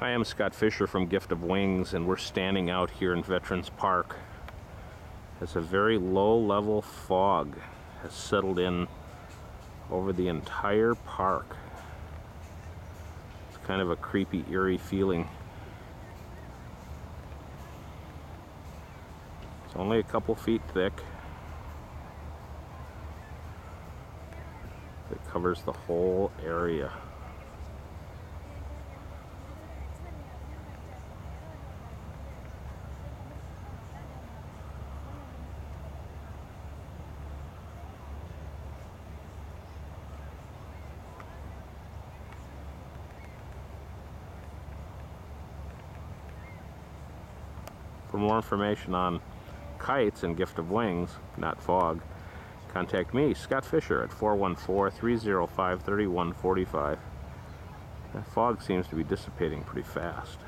Hi, I'm Scott Fisher from Gift of Wings, and we're standing out here in Veterans Park as a very low level fog has settled in over the entire park. It's kind of a creepy, eerie feeling. It's only a couple feet thick. It covers the whole area. For more information on kites and gift of wings, not fog, contact me, Scott Fisher, at 414-305-3145. That fog seems to be dissipating pretty fast.